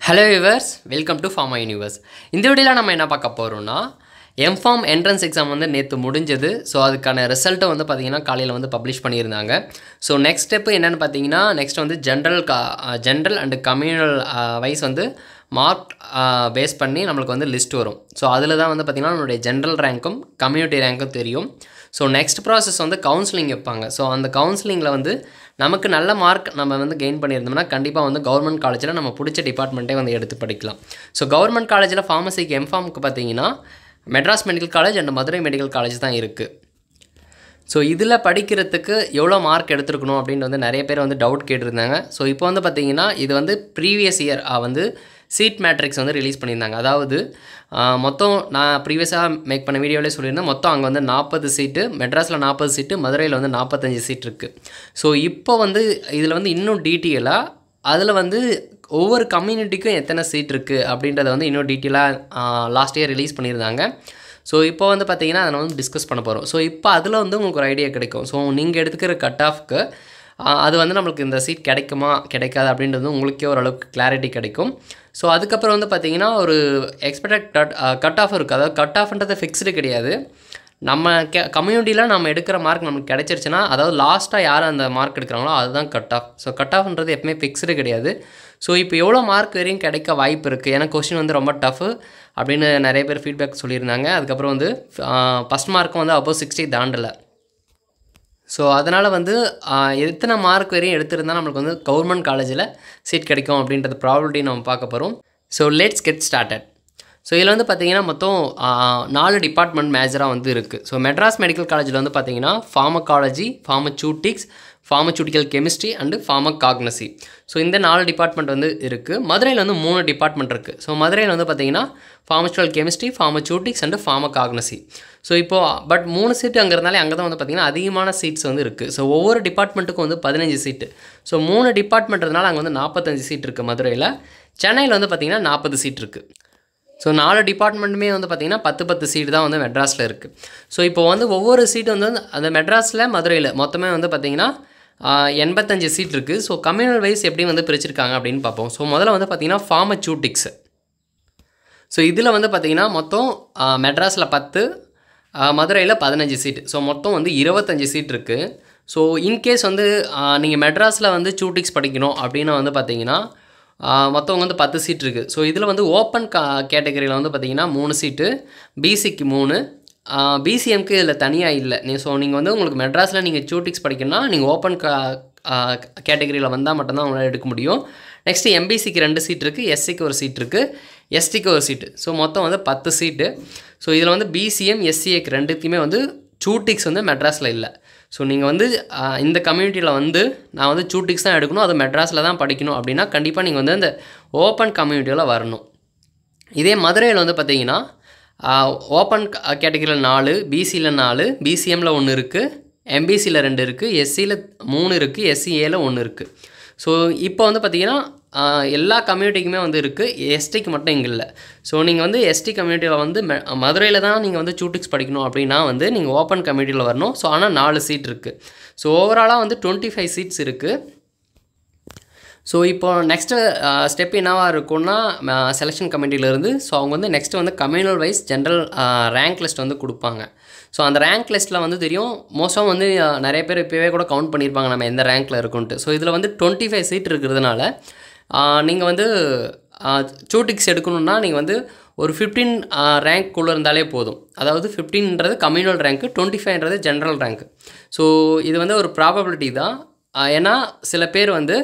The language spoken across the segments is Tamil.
Hello yours welcome to Pharma Universe இந்த வீடியோவில் நம்ம என்ன பார்க்க போகிறோம்னா எம்ஃபார்ம் என்ட்ரன்ஸ் எக்ஸாம் வந்து நேற்று முடிஞ்சது. ஸோ அதுக்கான ரிசல்ட்டை வந்து பார்த்திங்கன்னா காலையில் வந்து பப்ளிஷ் பண்ணியிருந்தாங்க. ஸோ நெக்ஸ்ட் ஸ்டெப்பு என்னென்னு பார்த்தீங்கன்னா நெக்ஸ்ட் வந்து ஜென்ரல் கா ஜென்ரல் அண்டு கம்யூனல் வைஸ் வந்து மார்க் பேஸ் uh, பண்ணி நம்மளுக்கு வந்து லிஸ்ட் வரும். ஸோ அதில் தான் வந்து பார்த்திங்கன்னா நம்மளுடைய ஜென்ரல் ரேங்க்கும் கம்யூனிட்டி ரேங்க்கும் தெரியும். ஸோ நெக்ஸ்ட் ப்ராசஸ் வந்து கவுன்சிலிங் வைப்பாங்க. ஸோ அந்த கவுன்சிலிங்கில் வந்து நமக்கு நல்ல மார்க் நம்ம வந்து கெயின் பண்ணியிருந்தோம்னா கண்டிப்பாக வந்து கவர்மெண்ட் காலேஜில் நம்ம பிடிச்ச டிபார்ட்மெண்ட்டே வந்து எடுத்து படிக்கலாம். ஸோ கவர்மெண்ட் காலேஜில் ஃபார்மசிக்கு எம்ஃபார்முக்கு பார்த்தீங்கன்னா Madras medical college and Madurai medical college தான் இருக்குது ஸோ இதில் படிக்கிறதுக்கு எவ்வளோ மார்க் எடுத்துருக்கணும் அப்படின்னு வந்து நிறைய பேர் வந்து டவுட் கேட்டிருந்தாங்க. ஸோ இப்போ வந்து பார்த்தீங்கன்னா இது வந்து ப்ரீவியஸ் இயர் வந்து சீட் மேட்ரிக்ஸ் வந்து ரிலீஸ் பண்ணியிருந்தாங்க. அதாவது மொத்தம் நான் ப்ரீவியஸாக மேக் பண்ண வீடியோவிலே சொல்லியிருந்தேன் மொத்தம் அங்கே வந்து நாற்பது சீட்டு மெட்ராஸில் நாற்பது சீட்டு மதுரையில் வந்து நாற்பத்தஞ்சு சீட் இருக்குது ஸோ இப்போ வந்து இதில் வந்து இன்னும் டீட்டெயிலாக அதில் வந்து ஒவ்வொரு கம்யூனிட்டிக்கும் எத்தனை சீட் இருக்குது அப்படின்றத வந்து இன்னும் டீட்டெயிலாக லாஸ்ட் இயர் ரிலீஸ் பண்ணியிருந்தாங்க. ஸோ இப்போ வந்து பார்த்தீங்கன்னா அதை வந்து டிஸ்கஸ் பண்ண போகிறோம் ஸோ இப்போ அதில் வந்து உங்களுக்கு ஒரு ஐடியா கிடைக்கும். ஸோ நீங்கள் எடுத்துக்கிற கட் ஆஃப்க்கு அது வந்து நம்மளுக்கு இந்த சீட் கிடைக்குமா கிடைக்காது அப்படின்றது உங்களுக்கே ஓரளவுக்கு கிளாரிட்டி கிடைக்கும். ஸோ அதுக்கப்புறம் வந்து பார்த்திங்கன்னா ஒரு எக்ஸ்பெக்டட் கட் கட் ஆஃப் இருக்குது அதாவது கட் ஆஃப்ன்றது ஃபிக்ஸ்டு கிடையாது. நம்ம கே கம்யூனிட்டியில் நம்ம எடுக்கிற மார்க் நமக்கு கிடைச்சிருச்சுன்னா அதாவது லாஸ்ட்டாக யார் அந்த மார்க் எடுக்கிறாங்களோ அதுதான் கட் ஆஃப் ஸோ கட் ஆஃப்ன்றது எப்பவுமே ஃபிக்ஸ்டு கிடையாது. ஸோ இப்போ எவ்வளோ மார்க் வரையும் கிடைக்க வாய்ப்பு இருக்குது ஏன்னா கொஸ்டின் வந்து ரொம்ப டஃப்பு அப்படின்னு நிறைய பேர் ஃபீட்பேக் சொல்லியிருந்தாங்க. அதுக்கப்புறம் வந்து ஃபஸ்ட் மார்க்கும் வந்து அபோவ் சிக்ஸ்டி தாண்டலை. ஸோ அதனால் வந்து எத்தனை மார்க் வரையும் எடுத்திருந்தால் நம்மளுக்கு வந்து கவர்மெண்ட் காலேஜில் சீட் கிடைக்கும் அப்படின்றது ப்ராபிலிட்டி நம்ம பார்க்க போகிறோம் so let's get started so இதில் வந்து பார்த்திங்கன்னா மொத்தம் நாலு டிபார்ட்மெண்ட் மேஜராக வந்து இருக்குது ஸோ மெட்ராஸ் மெடிக்கல் காலேஜில் வந்து பார்த்திங்கன்னா pharmacology pharmaceutics pharmaceutical chemistry and pharmacognosy so இந்த நாலு டிபார்ட்மெண்ட் வந்து இருக்குது மதுரையில் வந்து மூணு டிபார்ட்மெண்ட் இருக்குது ஸோ மதுரையில் வந்து பார்த்திங்கன்னா pharmaceutical chemistry pharmaceutics and pharmacognosy so இப்போது பட் மூணு சீட்டு அங்கே இருந்தாலே அங்கே தான் வந்து பார்த்திங்கன்னா அதிகமான சீட்ஸ் வந்து இருக்குது ஸோ ஒவ்வொரு டிபார்ட்மெண்ட்டுக்கும் வந்து பதினஞ்சு சீட்டு ஸோ மூணு டிபார்ட்மெண்ட்னால அங்கே வந்து நாற்பத்தஞ்சு சீட் இருக்குது மதுரையில். சென்னையில் வந்து பார்த்திங்கன்னா நாற்பது சீட் இருக்குது ஸோ நாலு டிபார்ட்மெண்ட்டுமே வந்து பார்த்திங்கன்னா பத்து பத்து சீட்டு தான் வந்து மெட்ராஸில் இருக்குது ஸோ இப்போ வந்து ஒவ்வொரு சீட்டு வந்து அந்த மெட்ராஸில் மதுரையில் மொத்தமே வந்து பார்த்திங்கன்னா எண்பத்தஞ்சு சீட் இருக்குது ஸோ கம்யூனல் வைஸ் எப்படி வந்து பிரிச்சிருக்காங்க அப்படின்னு பார்ப்போம். ஸோ முதல்ல வந்து பார்த்திங்கன்னா ஃபார்மச்சூட்டிக்ஸ் ஸோ இதில் வந்து பார்த்திங்கன்னா மொத்தம் மெட்ராஸில் பத்து மதுரையில் பதினஞ்சு சீட் ஸோ மொத்தம் வந்து இருபத்தஞ்சி சீட் இருக்குது ஸோ இன்கேஸ் வந்து நீங்கள் மெட்ராஸில் வந்து சூட்டிக்ஸ் படிக்கணும் அப்படின்னு வந்து பார்த்தீங்கன்னா மொத்தவங்க வந்து பத்து சீட் இருக்குது ஸோ இதில் வந்து ஓப்பன் கா கேட்டகரியில் வந்து பார்த்திங்கன்னா மூணு சீட்டு பிசிக்கு மூணு பிசிஎம்க்கு இதில் தனியாக இல்லை. நீ ஸோ நீங்கள் வந்து உங்களுக்கு மெட்ராஸில் நீங்கள் சூட்டிக்ஸ் படிக்கணும்னா நீங்கள் ஓப்பன் கா கேட்டகரியில் வந்தால் மட்டும்தான் உங்களால் எடுக்க முடியும். நெக்ஸ்ட்டு எம்பிசிக்கு ரெண்டு சீட் இருக்குது எஸ்சிக்கு ஒரு சீட் இருக்குது எஸ்டிக்கு ஒரு சீட்டு ஸோ மொத்தம் வந்து பத்து சீட்டு ஸோ இதில் வந்து பிசிஎம் எஸ்சிஏக்கு ரெண்டுத்தையுமே வந்து சூட்டிக்ஸ் வந்து மெட்ராஸில் இல்லை. ஸோ நீங்கள் வந்து இந்த கம்யூனிட்டியில் வந்து நான் வந்து சூட்டிக்ஸ் தான் எடுக்கணும் அது மெட்ராஸில் தான் படிக்கணும் அப்படின்னா கண்டிப்பாக நீங்கள் வந்து இந்த ஓப்பன் கம்யூனிட்டியில் வரணும். இதே மதுரையில் வந்து பார்த்தீங்கன்னா ஓப்பன் கேட்டகரியில் நாலு பிசியில் நாலு பிசிஎம்மில் ஒன்று இருக்குது எம்பிசியில் ரெண்டு இருக்குது எஸ்சியில் மூணு இருக்குது எஸ்சிஏல ஒன்று இருக்குது ஸோ இப்போ வந்து பார்த்திங்கன்னா எல்லா கம்யூனிட்டிக்குமே வந்து இருக்குது எஸ்டிக்கு மட்டும் இங்கே இல்லை. ஸோ நீங்கள் வந்து எஸ்டி கம்யூனிட்டியில் வந்து மதுரையில் தான் நீங்கள் வந்து சூட்டிக்ஸ் படிக்கணும் அப்படின்னா வந்து நீங்கள் ஓப்பன் கம்யூனிட்டியில் வரணும். ஸோ ஆனால் நாலு சீட் இருக்குது ஸோ ஓவராலாக வந்து டுவெண்ட்டி ஃபைவ் சீட்ஸ் இருக்குது ஸோ இப்போ நெக்ஸ்ட்டு ஸ்டெப் என்னவாக இருக்கும்னா செலெக்ஷன் கமிட்டியிலேருந்து ஸோ அவங்க வந்து நெக்ஸ்ட்டு வந்து communal wise general rank list வந்து கொடுப்பாங்க. ஸோ அந்த ரேங்க் லிஸ்ட்டில் வந்து தெரியும் மோஸ்ட்டாக வந்து uh, நிறைய பேர் இப்போவே கூட கவுண்ட் பண்ணியிருப்பாங்க நம்ம எந்த ரேங்க்கில் இருக்குன்ட்டு. ஸோ இதில் வந்து டுவெண்ட்டி ஃபைவ் சீட் இருக்கிறதுனால uh, நீங்கள் வந்து uh, சூட்டிக்ஸ் எடுக்கணுன்னா நீங்கள் வந்து ஒரு ஃபிஃப்டீன் ரேங்க்குள்ளே இருந்தாலே போதும். அதாவது ஃபிஃப்டீன்றது கம்யூனல் ரேங்க்கு டுவெண்ட்டி ஃபைவ்ன்றது ஜென்ரல் ரேங்க் ஸோ இது வந்து ஒரு ப்ராபபிலிட்டி தான். ஏன்னா சில பேர் வந்து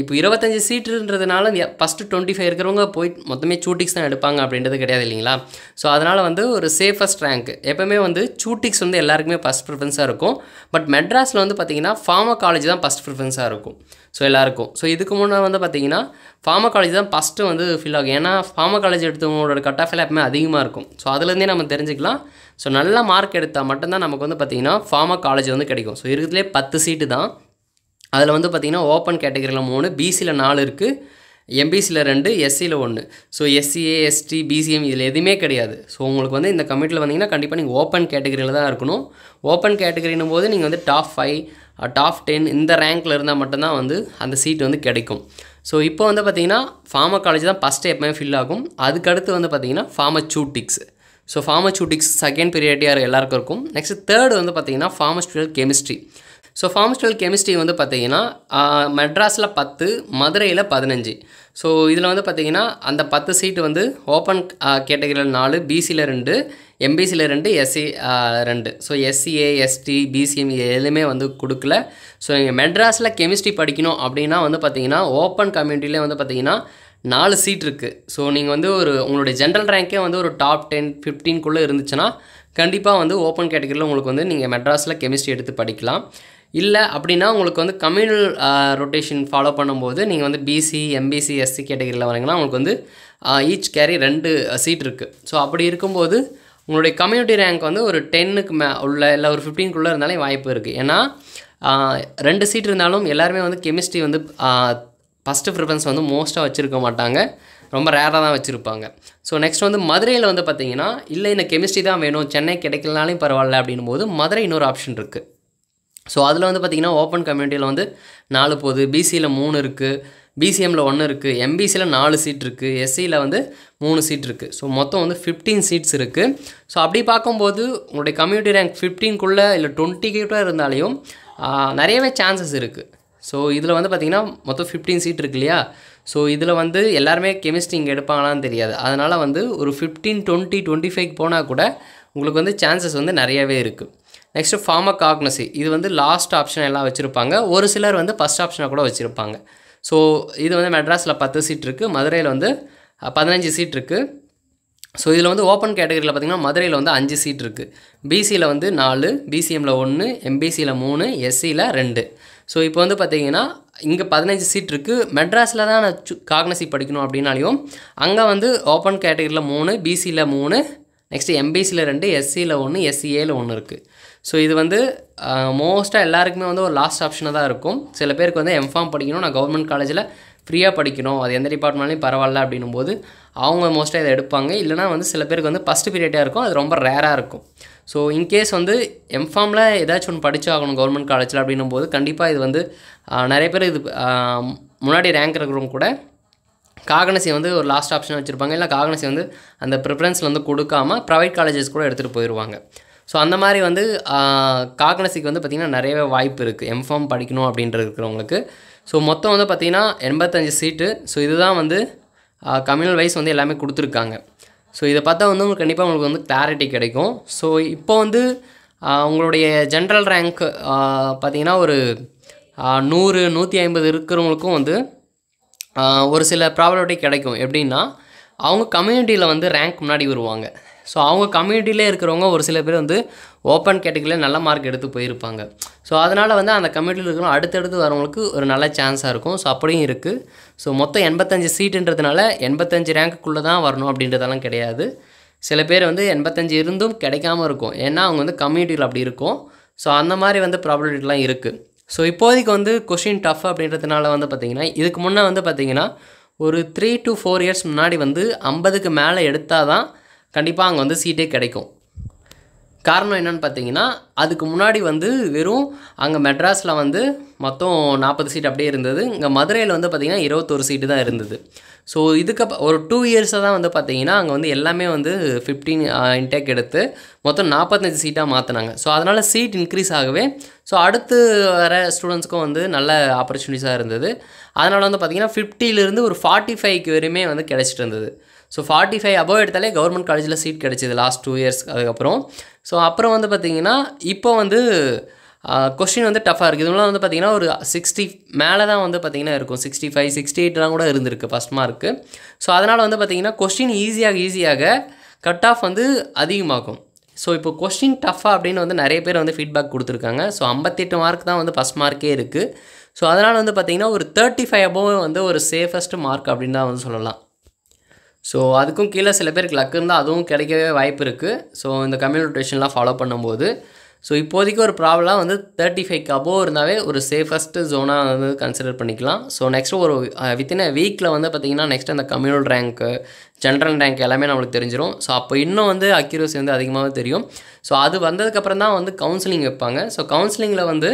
இப்போ இருபத்தஞ்சி சீட்டுன்றதுனால ஃபஸ்ட்டு டுவெண்ட்டி ஃபைவ் இருக்கிறவங்க போய் மொத்தமே சூட்டிக்ஸ் தான் எடுப்பாங்க அப்படின்றது கிடையாது இல்லைங்களா? ஸோ அதனால் வந்து ஒரு சேஃபஸ்ட் ரேங்க் எப்போவுமே வந்து சூட்டிக்ஸ் வந்து எல்லாருக்குமே ஃபஸ்ட் ப்ரிஃபரன்ஸாக இருக்கும். பட் மெட்ராஸில் வந்து பார்த்திங்கன்னா ஃபார்மா காலேஜ் தான் ஃபஸ்ட் ப்ரிஃபரன்ஸாக இருக்கும். ஸோ எல்லாருக்கும். ஸோ இதுக்கு முன்னே வந்து பார்த்திங்கன்னா ஃபார்மா காலேஜ் தான் ஃபஸ்ட்டு வந்து ஃபில் ஆகும். ஏன்னா ஃபார்மா காலேஜ் எடுத்தவங்களோட கட் ஆஃப் எல்லாம் எப்பவுமே அதிகமாக இருக்கும். ஸோ அதுலேருந்தே நம்ம தெரிஞ்சுக்கலாம். ஸோ நல்ல மார்க் எடுத்தால் மட்டும்தான் நமக்கு வந்து பார்த்திங்கன்னா ஃபார்மா காலேஜ் வந்து கிடைக்கும். ஸோ இருக்கிறதுலே பத்து சீட்டு தான். அதில் வந்து பார்த்திங்கன்னா ஓப்பன் கேட்டகரியில் மூணு பிசியில் நாலு இருக்குது எம்பிசியில் ரெண்டு எஸ்சியில் ஒன்று ஸோ எஸ்சிஏ எஸ்டி பிசிஎம் இதில் எதுவுமே கிடையாது. ஸோ உங்களுக்கு வந்து இந்த கமிட்டியில் வந்தீங்கன்னா கண்டிப்பாக நீங்கள் ஓப்பன் கேட்டகரியில் தான் இருக்கணும். ஓப்பன் கேட்டகரினும் போது நீங்கள் வந்து டாப் ஃபைவ் டாப் டென் இந்த ரேங்க்கில் இருந்தால் மட்டும்தான் வந்து அந்த சீட் வந்து கிடைக்கும். ஸோ இப்போ வந்து பார்த்திங்கன்னா ஃபார்மா காலேஜ் தான் ஃபஸ்ட்டு எப்போயுமே ஃபில் ஆகும். அதுக்கடுத்து வந்து பார்த்தீங்கன்னா ஃபார்மச்சூட்டிக்ஸ் ஸோ ஃபார்மச்சூட்டிக்ஸ் செகண்ட் பீரியடியாக எல்லாருக்கும் இருக்கும். நெக்ஸ்ட் தேர்டு வந்து பார்த்தீங்கன்னா pharmaceutical chemistry so pharmaceutical chemistry வந்து பார்த்தீங்கன்னா மெட்ராஸில் பத்து மதுரையில் பதினஞ்சு. ஸோ இதில் வந்து பார்த்தீங்கன்னா அந்த பத்து சீட்டு வந்து ஓப்பன் கேட்டகரியில் நாலு பிசியில் ரெண்டு எம்பிசியில் ரெண்டு எஸ்சி ரெண்டு. ஸோ எஸ்சிஏ எஸ்டி பிசிஎம் எதுவுமே வந்து கொடுக்கல. ஸோ நீங்கள் மெட்ராஸில் கெமிஸ்ட்ரி படிக்கணும் அப்படின்னா வந்து பார்த்தீங்கன்னா ஓப்பன் கம்யூனிட்டிலே வந்து பார்த்தீங்கன்னா நாலு சீட் இருக்குது ஸோ நீங்கள் வந்து ஒரு உங்களுடைய ஜென்ரல் ரேங்கே வந்து ஒரு டாப் டென் ஃபிஃப்டீன்குள்ளே இருந்துச்சுன்னா கண்டிப்பாக வந்து ஓப்பன் கேட்டகரியில் உங்களுக்கு வந்து நீங்கள் மெட்ராஸில் கெமிஸ்ட்ரி எடுத்து படிக்கலாம். இல்லை அப்படின்னா உங்களுக்கு வந்து கம்யூனல் ரொட்டேஷன் ஃபாலோ பண்ணும்போது நீங்கள் வந்து பிசி எம்பிசி எஸ்சி கேட்டகரியில் வரீங்கன்னா உங்களுக்கு வந்து ஈச் கேரி ரெண்டு சீட் இருக்குது ஸோ அப்படி இருக்கும்போது உங்களுடைய கம்யூனிட்டி ரேங்க் வந்து ஒரு டென்னுக்கு மே உள்ள இல்லை ஒரு ஃபிஃப்டீனுக்குள்ளே இருந்தாலே வாய்ப்பு இருக்குது ஏன்னா ரெண்டு சீட் இருந்தாலும் எல்லாருமே வந்து கெமிஸ்ட்ரி வந்து ஃபஸ்ட்டு ப்ரிஃபரன்ஸ் வந்து மோஸ்ட்டாக வச்சுருக்க மாட்டாங்க. ரொம்ப ரேராக தான் வச்சுருப்பாங்க. ஸோ நெக்ஸ்ட் வந்து மதுரையில் வந்து பார்த்தீங்கன்னா இல்லை இந்த கெமிஸ்ட்ரி தான் வேணும் சென்னை கிடைக்கலனாலும் பரவாயில்ல அப்படின்னும் போது மதுரை இன்னொரு ஆப்ஷன் இருக்குது ஸோ அதில் வந்து பார்த்திங்கன்னா ஓப்பன் கம்யூனிட்டியில் வந்து நாலு போகுது. பிசியில் மூணு இருக்குது பிசிஎம்மில் ஒன்று இருக்குது எம்பிசியில் நாலு சீட் இருக்குது எஸ்சியில் வந்து மூணு சீட் இருக்குது ஸோ மொத்தம் வந்து ஃபிஃப்டீன் சீட்ஸ் இருக்குது ஸோ அப்படி பார்க்கும்போது உங்களுடைய கம்யூனிட்டி ரேங்க் ஃபிஃப்டீன்குள்ளே இல்லை டுவெண்ட்டி கிட்ட இருந்தாலையும் நிறையவே சான்சஸ் இருக்குது ஸோ இதில் வந்து பார்த்திங்கன்னா மொத்தம் ஃபிஃப்டீன் சீட் இருக்கு இல்லையா? ஸோ இதில் வந்து எல்லாருமே கெமிஸ்ட்ரி இங்கே எடுப்பாங்களான்னு தெரியாது. அதனால் வந்து ஒரு ஃபிஃப்டீன் டுவெண்ட்டி டுவெண்ட்டி ஃபைவ் போனால் கூட உங்களுக்கு வந்து சான்சஸ் வந்து நிறையவே இருக்குது நெக்ஸ்ட்டு ஃபார்மகாக்னசி இது வந்து லாஸ்ட் ஆப்ஷன் எல்லாம் வச்சுருப்பாங்க. ஒரு சிலர் வந்து ஃபஸ்ட் ஆப்ஷனாக கூட வச்சுருப்பாங்க. ஸோ இது வந்து மெட்ராஸில் பத்து சீட் இருக்குது மதுரையில் வந்து பதினஞ்சு சீட் இருக்குது ஸோ இதில் வந்து ஓப்பன் கேட்டகரியில் பார்த்திங்கன்னா மதுரையில் வந்து அஞ்சு சீட் இருக்குது பிசியில் வந்து நாலு பிசிஎம்மில் ஒன்று எம்பிசியில் மூணு எஸ்சியில் ரெண்டு. ஸோ இப்போ வந்து பார்த்திங்கன்னா இங்கே பதினஞ்சு சீட் இருக்குது மெட்ராஸில் தான் நான் காக்னசி படிக்கணும் அப்படின்னாலையும் அங்கே வந்து ஓப்பன் கேட்டகரியில் மூணு பிசியில் மூணு நெக்ஸ்ட்டு எம்பிசியில் ரெண்டு எஸ்சியில் ஒன்று எஸ்சிஏல ஒன்று இருக்குது ஸோ இது வந்து uh, மோஸ்ட்டாக எல்லாருக்குமே வந்து ஒரு லாஸ்ட் ஆப்ஷனாக தான் இருக்கும். சில பேருக்கு வந்து எம்ஃபார்ம் படிக்கணும். நான் கவர்மெண்ட் காலேஜில் ஃப்ரீயாக படிக்கணும். அது எந்த டிபார்ட்மெண்ட்லையும் பரவாயில்ல அப்படின்னும் போது அவங்க மோஸ்ட்டாக இதை எடுப்பாங்க. இல்லைனா வந்து சில பேருக்கு வந்து ஃபஸ்ட்டு பீரியடாக இருக்கும். அது ரொம்ப ரேராக இருக்கும். ஸோ இன்கேஸ் வந்து எம்ஃபார்மில் ஏதாச்சும் ஒன்று படித்தாகணும் கவர்மெண்ட் காலேஜில் அப்படின்னும் போது கண்டிப்பாக இது வந்து uh, நிறைய பேர் இது uh, முன்னாடி ரேங்க் இருக்கிறவங்க கூட காகனசி வந்து ஒரு லாஸ்ட் ஆப்ஷன் வச்சுருப்பாங்க. இல்லை காகனசி வந்து அந்த ப்ரிஃபரன்ஸில் வந்து கொடுக்காம ப்ரைவேட் காலேஜஸ் கூட எடுத்துகிட்டு போயிடுவாங்க ஸோ அந்த மாதிரி வந்து காகனசிக்கு வந்து பார்த்திங்கன்னா நிறையவே வாய்ப்பு இருக்குது எம்ஃபார்ம் படிக்கணும் அப்படின்றது இருக்கிறவங்களுக்கு. ஸோ மொத்தம் வந்து பார்த்திங்கன்னா எண்பத்தஞ்சு சீட்டு. ஸோ இதுதான் வந்து கம்யூனல் வைஸ் வந்து எல்லாமே கொடுத்துருக்காங்க. ஸோ இதை பார்த்தா வந்து உங்களுக்கு கண்டிப்பாக உங்களுக்கு வந்து கிளாரிட்டி கிடைக்கும். ஸோ இப்போ வந்து உங்களுடைய ஜென்ரல் ரேங்க் பார்த்திங்கன்னா ஒரு நூறு நூற்றி ஐம்பது இருக்கிறவங்களுக்கும் வந்து ஒரு சில ப்ராபபிலிட்டி கிடைக்கும். எப்படின்னா அவங்க கம்யூனிட்டியில் வந்து ரேங்க் முன்னாடி வருவாங்க. ஸோ அவங்க கம்யூனிட்டியிலே இருக்கிறவங்க ஒரு சில பேர் வந்து ஓப்பன் கேட்டகரியில் நல்ல மார்க் எடுத்து போயிருப்பாங்க. ஸோ அதனால் வந்து அந்த கம்யூனிட்டியில் இருக்கிறவங்க அடுத்தடுத்து வரவங்களுக்கு ஒரு நல்ல சான்ஸாக இருக்கும். ஸோ அப்படியும் இருக்குது ஸோ மொத்தம் எண்பத்தஞ்சு சீட்டுன்றதுனால எண்பத்தஞ்சு ரேங்க்குள்ளே தான் வரணும் அப்படின்றதெல்லாம் கிடையாது. சில பேர் வந்து எண்பத்தஞ்சு இருந்தும் கிடைக்காம இருக்கும். ஏன்னா அவங்க வந்து கம்யூனிட்டியில் அப்படி இருக்கும். ஸோ அந்த மாதிரி வந்து ப்ராப்ளம்லாம் இருக்குது ஸோ இப்போதைக்கு வந்து கொஷின் டஃப் அப்படின்றதுனால வந்து பார்த்திங்கன்னா இதுக்கு முன்னே வந்து பார்த்திங்கன்னா ஒரு த்ரீ டு ஃபோர் இயர்ஸ் முன்னாடி வந்து ஐம்பதுக்கு மேலே எடுத்தால் தான் கண்டிப்பாக அங்கே வந்து சீட்டே கிடைக்கும். காரணம் என்னென்னு பார்த்தீங்கன்னா அதுக்கு முன்னாடி வந்து வெறும் அங்கே மெட்ராஸில் வந்து மொத்தம் நாற்பது சீட் அப்படியே இருந்தது. இங்கே மதுரையில் வந்து பார்த்திங்கன்னா இருபத்தொரு சீட்டு தான் இருந்தது. ஸோ இதுக்கு ஒரு டூ இயர்ஸாக தான் வந்து பார்த்திங்கன்னா அங்கே வந்து எல்லாமே வந்து ஃபிஃப்டீன் இன்டேக் எடுத்து மொத்தம் நாற்பத்தஞ்சு சீட்டாக மாற்றினாங்க ஸோ அதனால் சீட் இன்க்ரீஸ் ஆகவே ஸோ அடுத்து வர ஸ்டூடெண்ட்ஸ்க்கும் வந்து நல்ல ஆப்பர்ச்சுனிட்டிஸாக இருந்தது. அதனால் வந்து பார்த்திங்கன்னா ஃபிஃப்டியிலேருந்து ஒரு ஃபார்ட்டி ஃபைவ்க்கு வரையுமே வந்து கிடச்சிட்டு இருந்தது. ஸோ ஃபார்ட்டி ஃபைவ் அபோவ் எடுத்தாலே கவர்மெண்ட் காலேஜில் சீட் கிடச்சிது லாஸ்ட் டூ இயர்ஸ் அதுக்கப்புறம். ஸோ அப்புறம் வந்து பார்த்திங்கன்னா இப்போ வந்து கொஸ்டின் வந்து டஃப்பாக இருக்குது இதெல்லாம் வந்து பார்த்திங்கன்னா ஒரு சிக்ஸ்டி மேலே தான் வந்து பார்த்திங்கன்னா இருக்கும். சிக்ஸ்டி ஃபைவ் சிக்ஸ்டி எயிட்லாம் கூட இருந்திருக்கு ஃபஸ்ட் மார்க்கு ஸோ அதனால் வந்து பார்த்திங்கன்னா கொஸ்டின் ஈஸியாக ஈஸியாக கட் ஆஃப் வந்து அதிகமாகும். ஸோ இப்போ கொஸ்டின் டஃப்பாக அப்படின்னு வந்து நிறைய பேர் வந்து ஃபீட்பேக் கொடுத்துருக்காங்க. ஸோ ஐம்பத்தெட்டு மார்க் தான் வந்து ஃபஸ்ட் மார்க்கே இருக்குது ஸோ அதனால் வந்து பார்த்திங்கன்னா ஒரு தேர்ட்டி ஃபைவ் அபோவ் வந்து ஒரு சேஃபஸ்ட் மார்க் அப்படின்னு தான் வந்து சொல்லலாம். ஸோ அதுக்கும் கீழே சில பேருக்கு லக் இருந்தால் அதுவும் கிடைக்கவே வாய்ப்பு இருக்குது ஸோ இந்த கம்யூனிகேஷன்லாம் ஃபாலோ பண்ணும்போது ஸோ இப்போதைக்கு ஒரு ப்ராப்ளம் வந்து தேர்ட்டி ஃபைவ்க்கு அபோவ் இருந்தாவே ஒரு சேஃபஸ்ட்டு ஜோனாக வந்து கன்சிடர் பண்ணிக்கலாம். ஸோ நெக்ஸ்ட் ஒரு வித்தின் அ வீக்கில் வந்து பார்த்திங்கன்னா நெக்ஸ்ட் அந்த கம்யூனல் ரேங்க்கு ஜென்ரல் ரேங்க் எல்லாமே நம்மளுக்கு தெரிஞ்சிடும் ஸோ அப்போ இன்னும் வந்து அக்யூரசி வந்து அதிகமாகவே தெரியும். ஸோ அது வந்ததுக்கப்புறம் தான் வந்து கவுன்சிலிங் வைப்பாங்க. ஸோ கவுன்சிலிங்கில் வந்து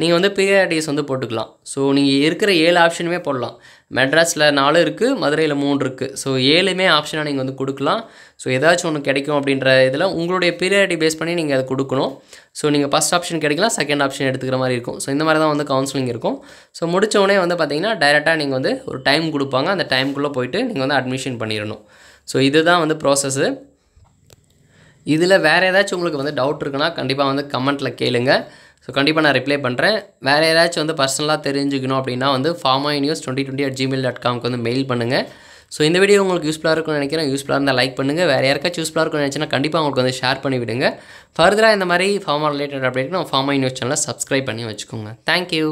நீங்கள் வந்து பிஆர்டிஎஸ் வந்து போட்டுக்கலாம். ஸோ நீங்கள் இருக்கிற ஏழு ஆப்ஷனுமே போடலாம். மெட்ராஸில் நாலு இருக்குது மதுரையில் மூணு இருக்குது ஸோ ஏழுமே ஆப்ஷனாக நீங்கள் வந்து கொடுக்கலாம். ஸோ ஏதாச்சும் ஒன்று கிடைக்கும் அப்படின்ற இதில் உங்களுடைய பீரியாரிட்டி பேஸ் பண்ணி நீங்கள் அதை கொடுக்கணும். ஸோ நீங்கள் ஃபஸ்ட் ஆப்ஷன் கிடைக்கலாம் செகண்ட் ஆப்ஷன் எடுத்துக்கிற மாதிரி இருக்கும். ஸோ இந்த மாதிரி தான் வந்து கவுன்சிலிங் இருக்கும். ஸோ முடிச்ச வந்து பார்த்திங்கன்னா டைரெக்டாக நீங்கள் வந்து ஒரு டைம் கொடுப்பாங்க. அந்த டைமுக்குள்ளே போயிட்டு நீங்கள் வந்து அட்மிஷன் பண்ணிடணும். ஸோ இதுதான் வந்து ப்ராசஸ்ஸு இதில் வேறு ஏதாச்சும் உங்களுக்கு வந்து டவுட் இருக்குன்னா கண்டிப்பாக வந்து கமெண்ட்டில் கேளுங்க. ஸோ கண்டிப்பாக நான் ரிப்ளை பண்ணுறேன் வேறு ஏதாச்சும் வந்து பர்சனலாக தெரிஞ்சுக்கணும் அப்படின்னா வந்து pharma news twenty twenty at Gmail dot காம்க்கு வந்து மெயில் பண்ணுங்கள் ஸோ இந்த வீடியோ உங்களுக்கு யூஸ்ஃபுல்லாக இருக்கும்னு நினைக்கிறேன். யூஸ்ஃபுல்லாக இருந்தால் லைக் பண்ணுங்கள் வேறு யாருக்காச்சும் யூஸ்ஃபுல்லாக இருக்கும்னு நினச்சினா கண்டிப்பாக உங்களுக்கு வந்து ஷேர் பண்ணி விடுங்க. ஃபர்தராக இந்த மாதிரி ஃபார்மா ரிலேட்டட் அப்டேட் நான் ஃபார்மா நியூஸ் சேனலை சப்ஸ்கிரைப் பண்ணி வச்சுக்கோங்க. Thank you